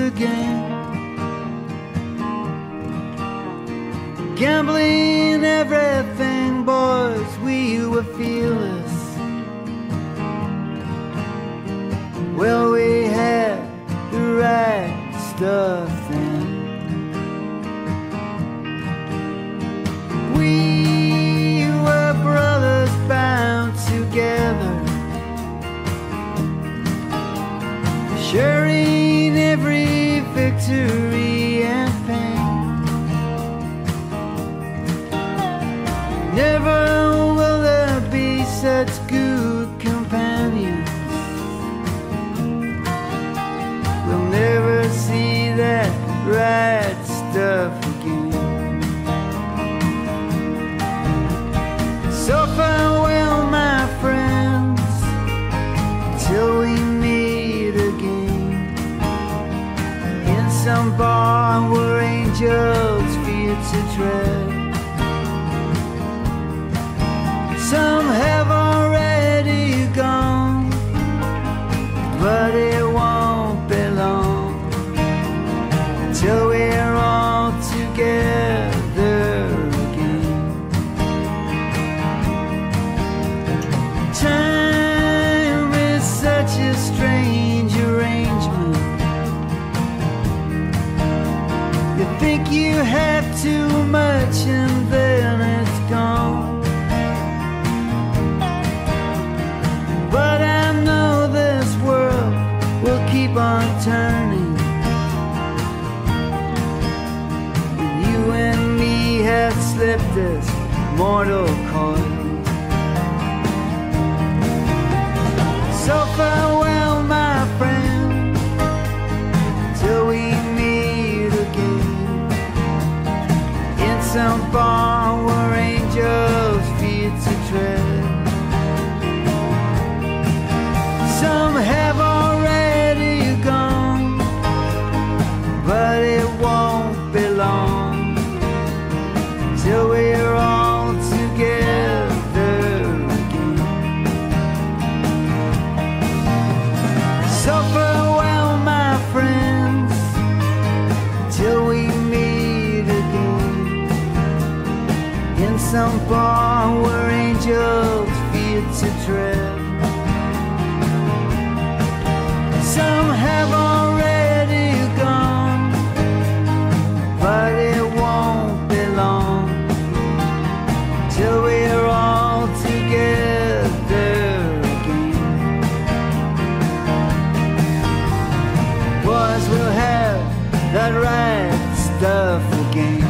the game. Gambling everything, boys, we were fearless. Well, we had the right stuff. Victory and pain. Never will there be such good companions. We'll never see that right stuff some bar where angels fear to tread. Think you have too much and then it's gone. But I know this world will keep on turning. And you and me have slipped this mortal coil. So farewell, my in some bar where angels fear to tread. Some have already gone, but it won't be long till we're all together again. Boys will have that right stuff again.